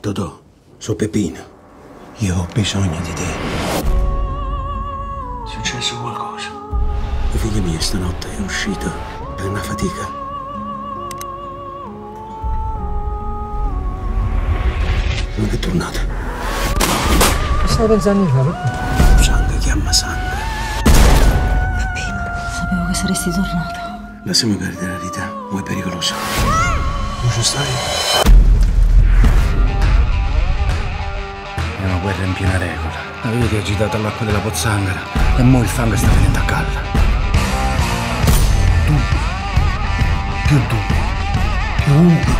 Totò, so Peppino. Io ho bisogno di te. È successo qualcosa. La figlia mia stanotte è uscita per una fatica. Non è tornata. Stai pensando di fare? Sangue chiama sangue. Sapevo che saresti tornato. Lasciami perdere la vita, è pericoloso. Tu ci stai? Una guerra in piena regola. Avete agitato all'acqua della pozzanghera e mo il fango sta venendo a galla. Dubbi. Più dubbi. Più uno.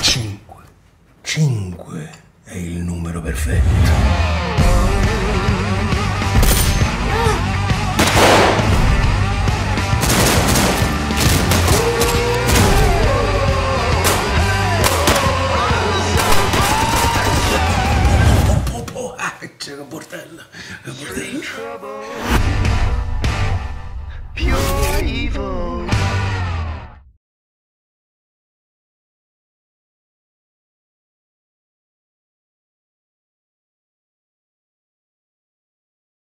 Cinque. Cinque è il numero perfetto. Bordello, bordello.